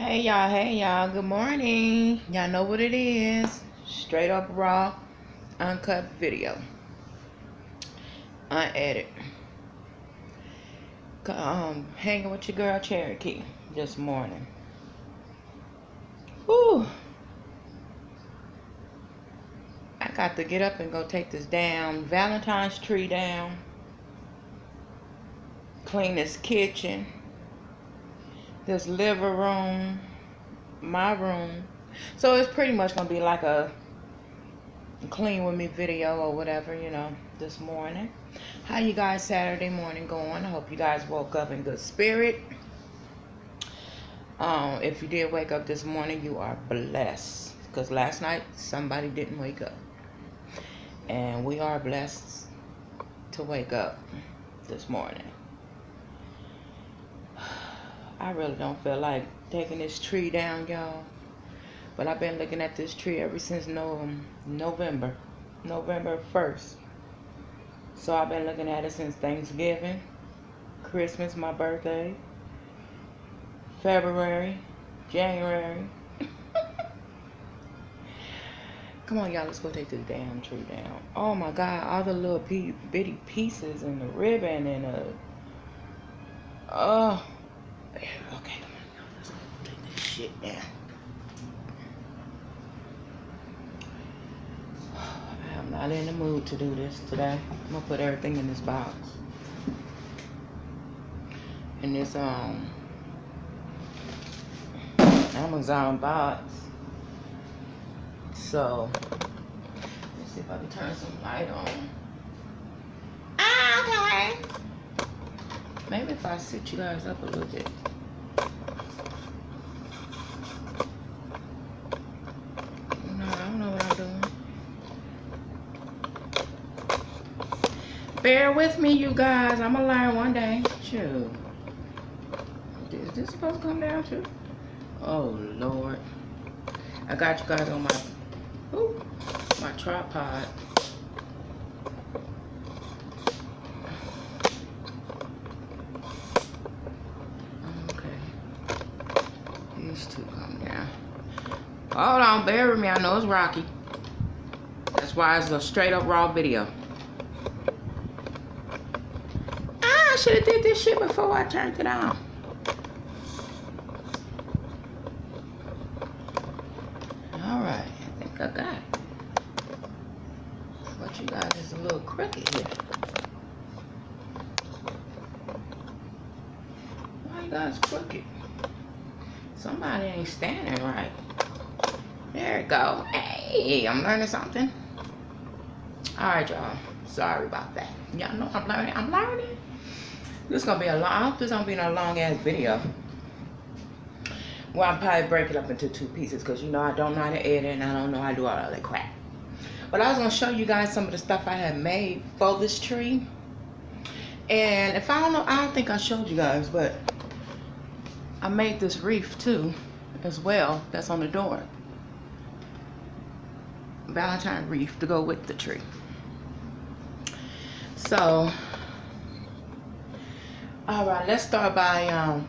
Hey y'all, hey y'all, good morning. Y'all know what it is. Straight up raw, uncut video. Unedited. Um, hanging with your girl Cherokee this morning. Whew. I got to get up and go take this damn Valentine's tree down. Clean this kitchen this living room, my room. So it's pretty much gonna be like a clean with me video or whatever, you know, this morning. How you guys Saturday morning going? I hope you guys woke up in good spirit. Um, if you did wake up this morning, you are blessed. Because last night somebody didn't wake up. And we are blessed to wake up this morning. I really don't feel like taking this tree down, y'all. But I've been looking at this tree ever since no, um, November. November 1st. So I've been looking at it since Thanksgiving, Christmas, my birthday, February, January. Come on, y'all, let's go take this damn tree down. Oh my God, all the little bitty pieces and the ribbon and the, oh. Okay, let's take this shit down. I'm not in the mood to do this today. I'm gonna put everything in this box. In this um Amazon box. So let's see if I can turn some light on. Ah, okay. Maybe if I sit you guys up a little bit. No, I don't know what I'm doing. Bear with me, you guys. I'm gonna learn one day. Shoot. Is this supposed to come down too? Oh, Lord. I got you guys on my, ooh, my tripod. Hold on, bear with me. I know it's rocky. That's why it's a straight up raw video. Ah, I should have did this shit before I turned it on. Alright, I think I got it. But you got is a little crooked here. Why you guys crooked? Somebody ain't standing right. There we go. Hey, I'm learning something. All right, y'all. Sorry about that. Y'all know I'm learning. I'm learning. This is gonna be a long. This gonna be a long ass video. Well, I'll probably break it up into two pieces because you know I don't know how to edit and I don't know how to do all that crap. But I was gonna show you guys some of the stuff I had made for this tree. And if I don't know, I don't think I showed you guys, but I made this wreath too, as well. That's on the door. Valentine wreath to go with the tree. So, all right, let's start by um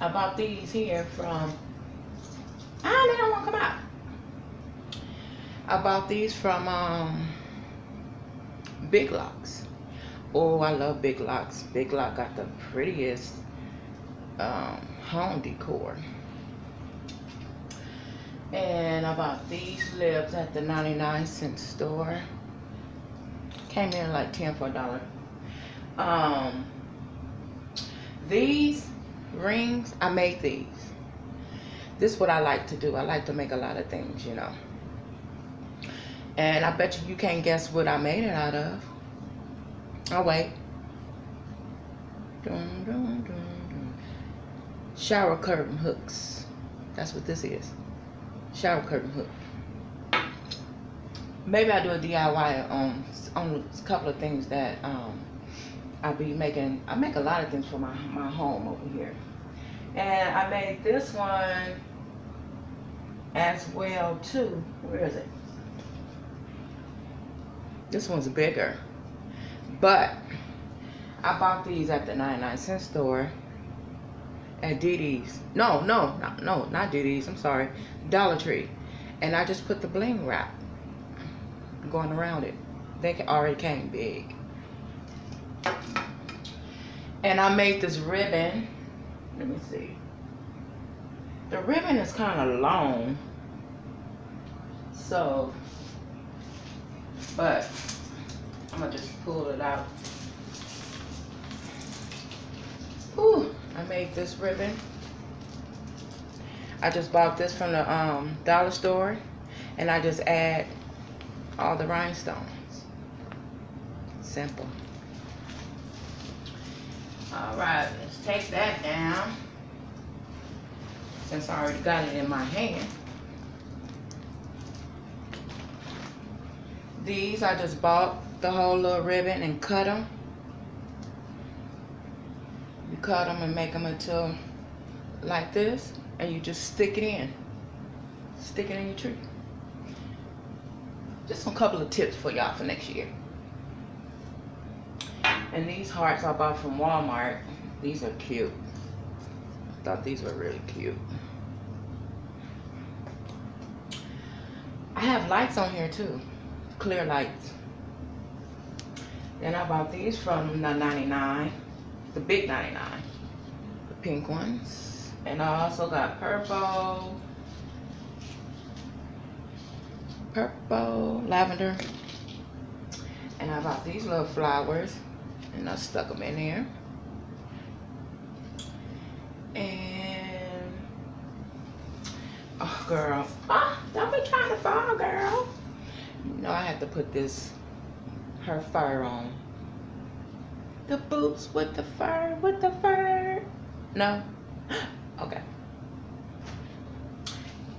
about these here from. Ah, they don't want to come out. About these from um Big Lots. Oh, I love Big Lots. Big Lots got the prettiest um, home decor. And I bought these lips at the 99 cent store. Came in like 10 for a dollar. Um, these rings, I made these. This is what I like to do. I like to make a lot of things, you know. And I bet you you can't guess what I made it out of. I'll wait. Dun, dun, dun, Shower curtain hooks. That's what this is shower curtain hook. Maybe I'll do a DIY on, on a couple of things that um, I'll be making. I make a lot of things for my, my home over here. And I made this one as well too. Where is it? This one's bigger. But I bought these at the 99 cent store. At DD's. No, no, no, no, not DD's. I'm sorry, Dollar Tree, and I just put the bling wrap going around it. They already came big. And I made this ribbon. Let me see. The ribbon is kind of long. So, but I'm gonna just pull it out. Ooh, I made this ribbon. I just bought this from the um, dollar store and I just add all the rhinestones. Simple. All right, let's take that down. Since I already got it in my hand. These I just bought the whole little ribbon and cut them. Cut them and make them until like this and you just stick it in. Stick it in your tree. Just a couple of tips for y'all for next year. And these hearts I bought from Walmart. These are cute. I Thought these were really cute. I have lights on here too. Clear lights. Then I bought these from the 99. The big 99. The pink ones. And I also got purple. Purple, lavender. And I bought these little flowers. And I stuck them in there. And, oh girl, ah, don't be trying to fall, girl. You know I have to put this, her fur on. The boots with the fur, with the fur. No? Okay.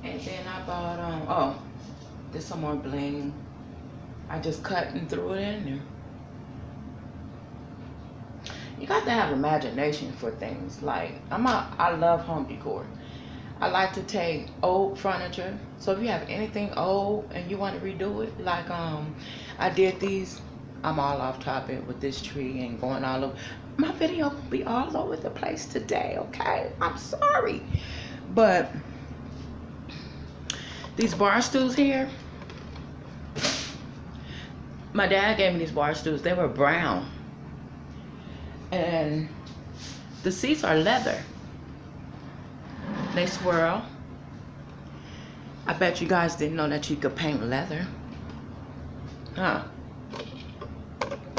And then I bought, um, oh, there's some more bling. I just cut and threw it in there you got to have imagination for things. Like I'm a, I love home decor. I like to take old furniture. So if you have anything old and you want to redo it, like um, I did these. I'm all off topic with this tree and going all over. My video will be all over the place today. Okay, I'm sorry, but these bar stools here. My dad gave me these bar stools. They were brown and the seats are leather. They swirl. I bet you guys didn't know that you could paint leather. Huh?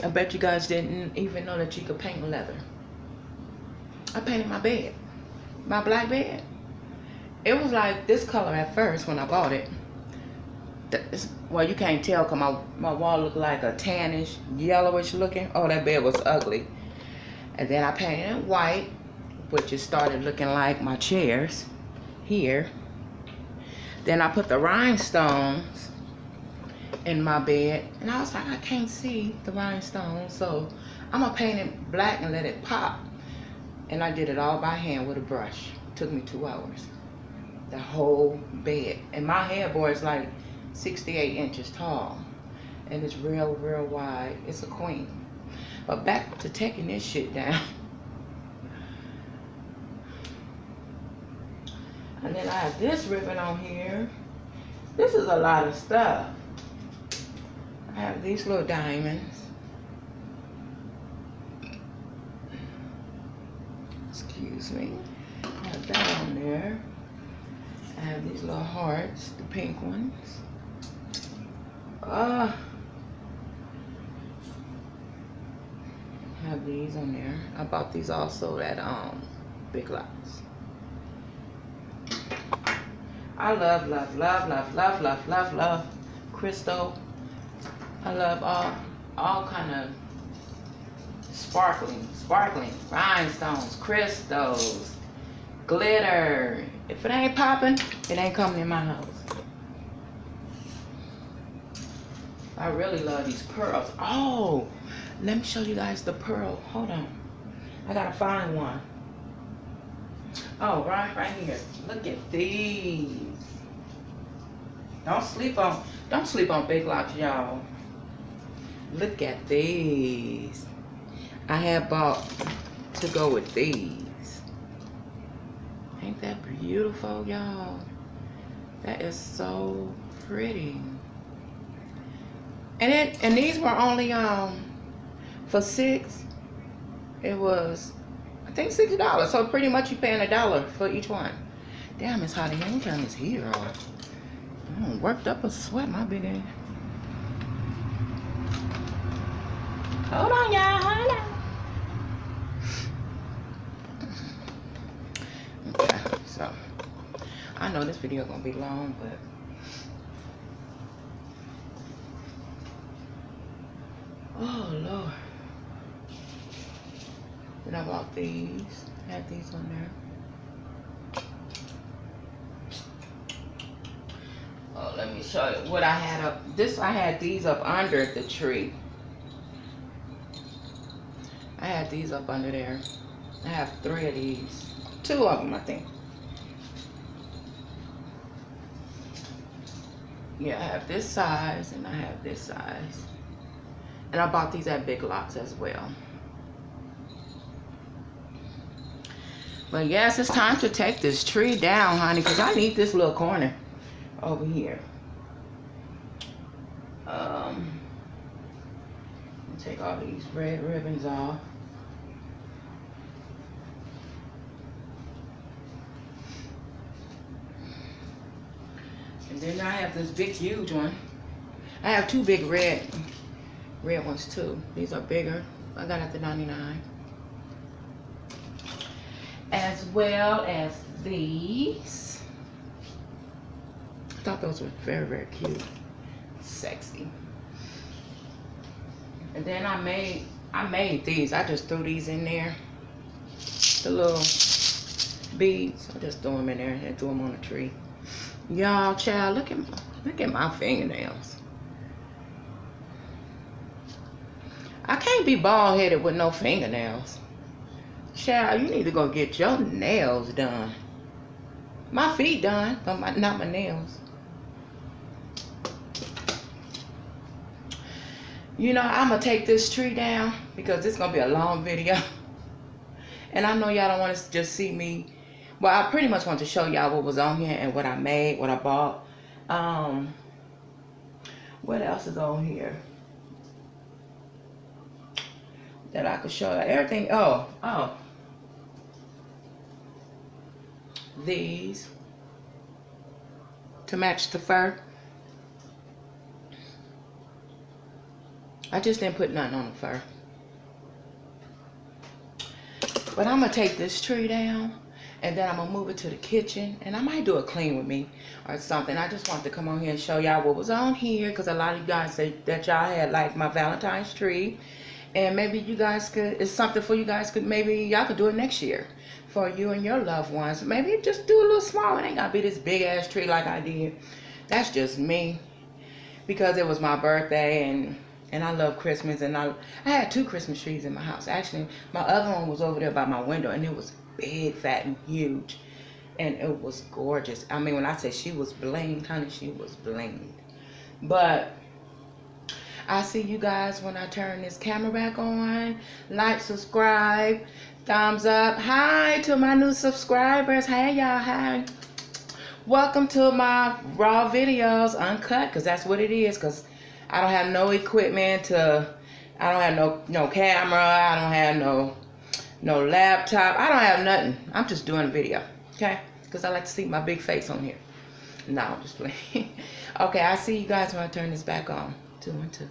I bet you guys didn't even know that you could paint leather. I painted my bed. My black bed. It was like this color at first when I bought it. well, you can't tell because my, my wall looked like a tannish, yellowish looking. Oh, that bed was ugly. And then I painted it white, which it started looking like my chairs here. Then I put the rhinestones in my bed. And I was like, I can't see the rhinestones. So I'm to paint it black and let it pop. And I did it all by hand with a brush. It took me two hours. The whole bed. And my headboard is like 68 inches tall. And it's real, real wide. It's a queen. But back to taking this shit down. And then I have this ribbon on here. This is a lot of stuff. I have these little diamonds. Excuse me. I have that on there. I have these little hearts, the pink ones. Ah. Uh, have these on there. I bought these also at um Big Lots. I love, love, love, love, love, love, love, love crystal. I love all all kind of sparkling, sparkling rhinestones, crystals, glitter. If it ain't popping, it ain't coming in my house. I really love these pearls. Oh, let me show you guys the pearl. Hold on. I gotta find one. Oh, right, right here. Look at these. Don't sleep on, don't sleep on Big Lots, y'all. Look at these. I have bought to go with these. Ain't that beautiful, y'all? That is so pretty. And it and these were only um for six. It was I think six dollars. So pretty much you paying a dollar for each one. Damn, it's hot in here. Off. I'm worked up a sweat, my big ass. Hold on, y'all. Hold on. Okay, so I know this video gonna be long, but oh lord. Then I bought these. Had these on there. Oh, let me show you what I had up. This I had these up under the tree. I had these up under there. I have three of these. Two of them, I think. Yeah, I have this size and I have this size. And I bought these at Big Lots as well. But yes, it's time to take this tree down, honey, because I need this little corner over here. Um, take all these red ribbons off. And then I have this big, huge one. I have two big red, red ones too. These are bigger. I got at the 99. As well as these. I thought those were very, very cute. Sexy. And then I made, I made these. I just threw these in there. The little beads. I just threw them in there and threw them on the tree. Y'all, child, look at look at my fingernails. I can't be bald headed with no fingernails. Child, you need to go get your nails done. My feet done, but my, not my nails. You know, I'm going to take this tree down because it's going to be a long video. And I know y'all don't want to just see me well, I pretty much want to show y'all what was on here and what I made, what I bought. Um, what else is on here? That I could show. Everything. Oh, oh. These. To match the fur. I just didn't put nothing on the fur. But I'm going to take this tree down and then I'm gonna move it to the kitchen and I might do a clean with me or something. I just wanted to come on here and show y'all what was on here because a lot of you guys said that y'all had like my Valentine's tree and maybe you guys could, it's something for you guys could, maybe y'all could do it next year for you and your loved ones. Maybe just do a little small, it ain't gotta be this big ass tree like I did. That's just me because it was my birthday and and I love Christmas and I I had two Christmas trees in my house. Actually, my other one was over there by my window and it was big, fat, and huge. And it was gorgeous. I mean, when I say she was blinged, honey, she was blinged. But I see you guys when I turn this camera back on. Like, subscribe, thumbs up. Hi to my new subscribers. Hey, y'all. Hi. Welcome to my raw videos, uncut, because that's what it is. Because I don't have no equipment to, I don't have no, no camera. I don't have no no laptop. I don't have nothing. I'm just doing a video, okay? Because I like to see my big face on here. No, I'm just playing. okay, I'll see you guys when I turn this back on. Two and two.